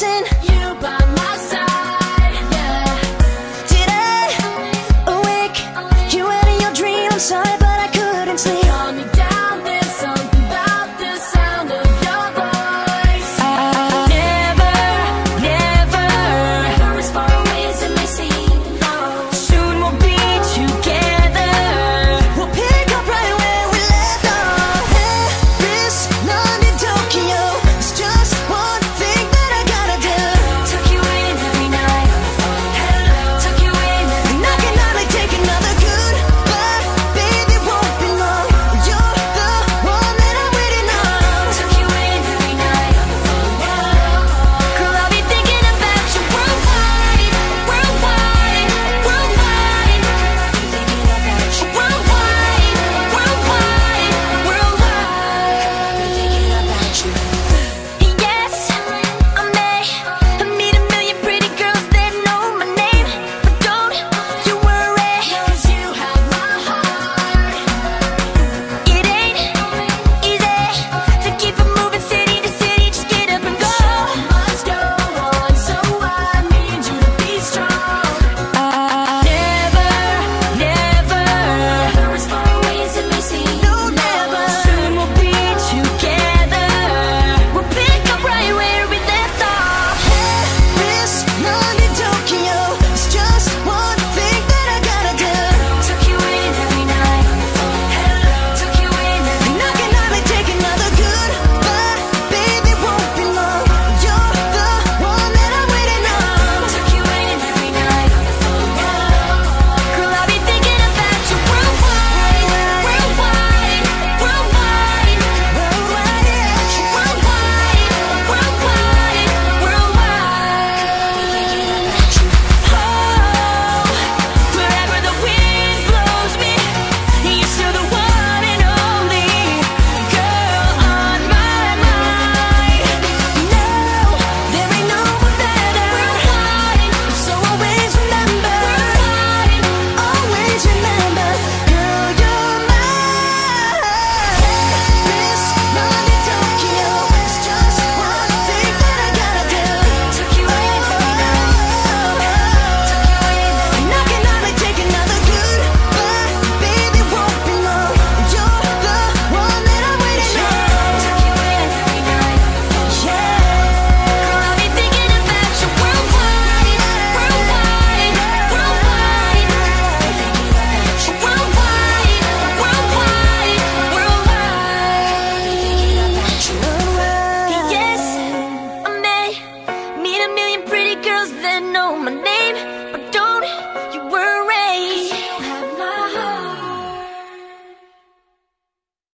dancing.